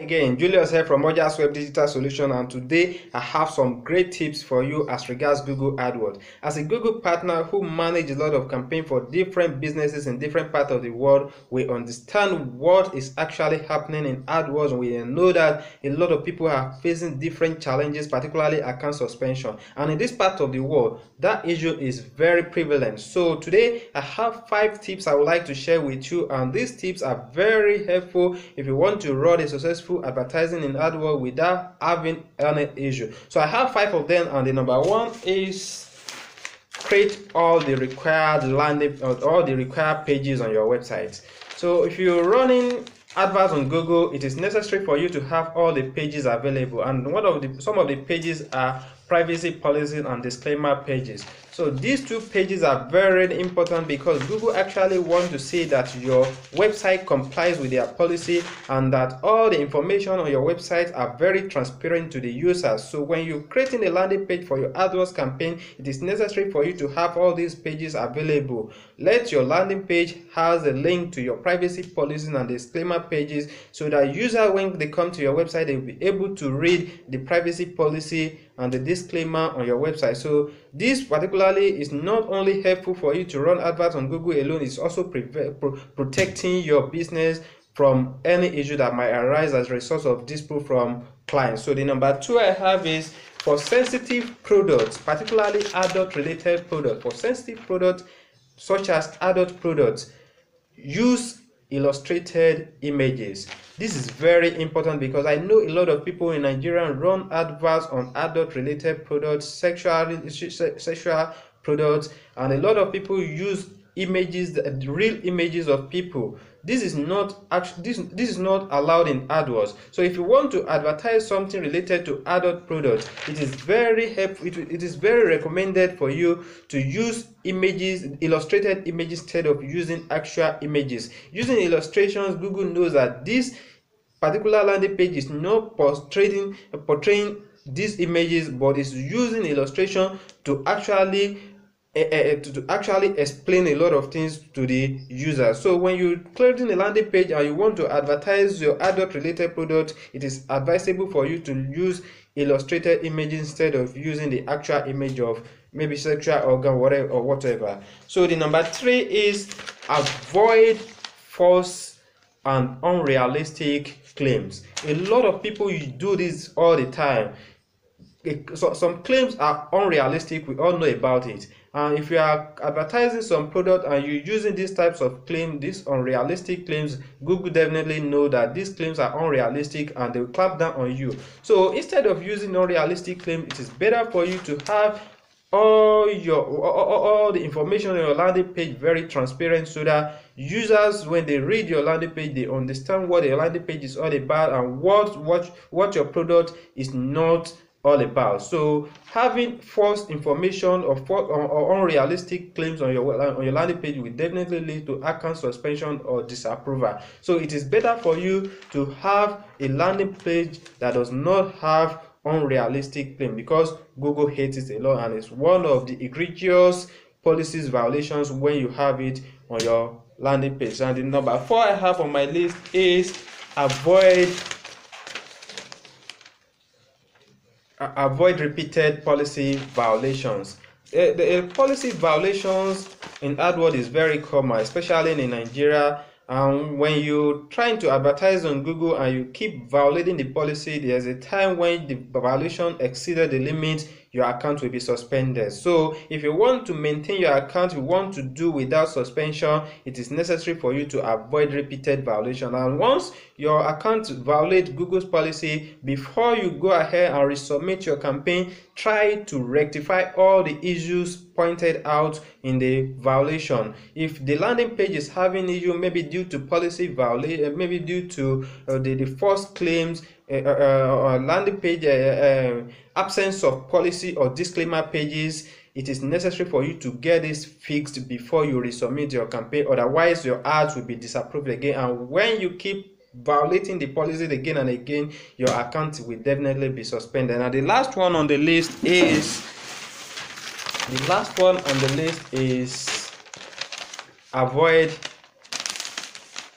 Again, Julius here from Ojas Web Digital Solution, and today I have some great tips for you as regards Google AdWords. As a Google partner who manage a lot of campaign for different businesses in different parts of the world, we understand what is actually happening in AdWords. We know that a lot of people are facing different challenges, particularly account suspension. And in this part of the world, that issue is very prevalent. So today I have five tips I would like to share with you, and these tips are very helpful if you want to run a successful advertising in AdWords without having any issue. So I have five of them, and the number one is create all the required landing all the required pages on your website. So if you're running adverts on Google, it is necessary for you to have all the pages available, and one of the some of the pages are privacy policy and disclaimer pages. So these two pages are very important because Google actually want to see that your website complies with their policy and that all the information on your website are very transparent to the users. So when you're creating a landing page for your AdWords campaign, it is necessary for you to have all these pages available. Let your landing page has a link to your privacy policies and disclaimer pages so that user when they come to your website they will be able to read the privacy policy and the disclaimer on your website. So this particularly is not only helpful for you to run adverts on Google alone, it's also pro protecting your business from any issue that might arise as a result of dispute from clients. So the number two I have is for sensitive products, particularly adult related products, for sensitive products such as adult products, use illustrated images. This is very important because I know a lot of people in Nigeria run adverts on adult related products, sexual sexual products, and a lot of people use images, the real images of people this is not actually this, this is not allowed in AdWords. So if you want to advertise something related to adult products, it is very helpful. It, it is very recommended for you to use images, illustrated images instead of using actual images. Using illustrations, Google knows that this particular landing page is not portraying portraying these images, but is using illustration to actually Eh, eh, eh, to, to actually explain a lot of things to the user. So when you're creating a landing page and you want to advertise your adult related product, it is advisable for you to use illustrated images instead of using the actual image of maybe sexual organ whatever or whatever. So the number three is avoid false and unrealistic claims. A lot of people do this all the time. So some claims are unrealistic. We all know about it and if you are advertising some product and you're using these types of claims these unrealistic claims google definitely know that these claims are unrealistic and they will clap down on you so instead of using unrealistic claim it is better for you to have all your all, all the information on your landing page very transparent so that users when they read your landing page they understand what your landing page is all about and what what what your product is not all about. So having false information or, or, unrealistic claims on your on your landing page will definitely lead to account suspension or disapproval. So it is better for you to have a landing page that does not have unrealistic claim because Google hates it a lot and it's one of the egregious policies violations when you have it on your landing page. And the number four I have on my list is avoid avoid repeated policy violations. The policy violations in AdWords is very common, especially in Nigeria. And when you're trying to advertise on Google and you keep violating the policy, there's a time when the violation exceeded the limit your account will be suspended. So if you want to maintain your account, you want to do without suspension, it is necessary for you to avoid repeated violation. And once your account violate Google's policy, before you go ahead and resubmit your campaign, try to rectify all the issues pointed out in the violation. If the landing page is having issue, maybe due to policy violation, maybe due to uh, the, the false claims, uh, landing page absence of policy or disclaimer pages it is necessary for you to get this fixed before you resubmit your campaign. Otherwise your ads will be disapproved again. And when you keep violating the policy again and again your account will definitely be suspended. And the last one on the list is the last one on the list is avoid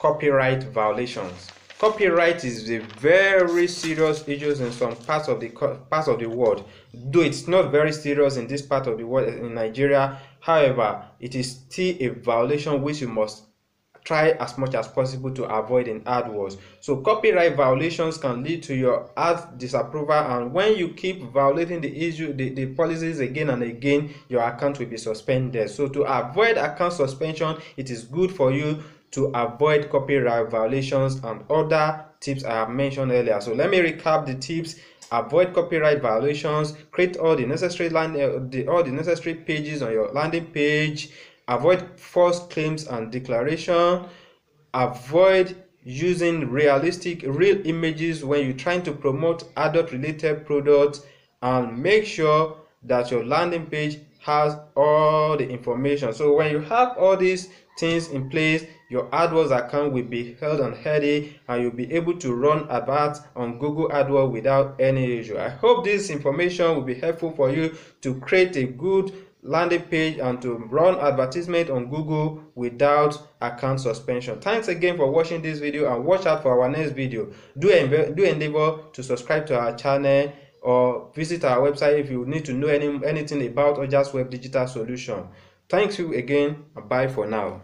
copyright violations copyright is a very serious issue in some parts of the parts of the world though it's not very serious in this part of the world in nigeria however it is still a violation which you must try as much as possible to avoid in AdWords. So copyright violations can lead to your ad disapproval and when you keep violating the issue the, the policies again and again your account will be suspended. So to avoid account suspension it is good for you to avoid copyright violations and other tips I have mentioned earlier. So let me recap the tips. Avoid copyright violations. Create all the necessary line uh, the, all the necessary pages on your landing page. Avoid false claims and declaration. Avoid using realistic real images when you're trying to promote adult related products. And make sure that your landing page has all the information so when you have all these things in place your AdWords account will be held and healthy and you'll be able to run adverts on Google AdWords without any issue. I hope this information will be helpful for you to create a good landing page and to run advertisement on Google without account suspension. Thanks again for watching this video and watch out for our next video. Do, do endeavor to subscribe to our channel or visit our website if you need to know any, anything about Ojas Web Digital Solution. Thanks you again and bye for now.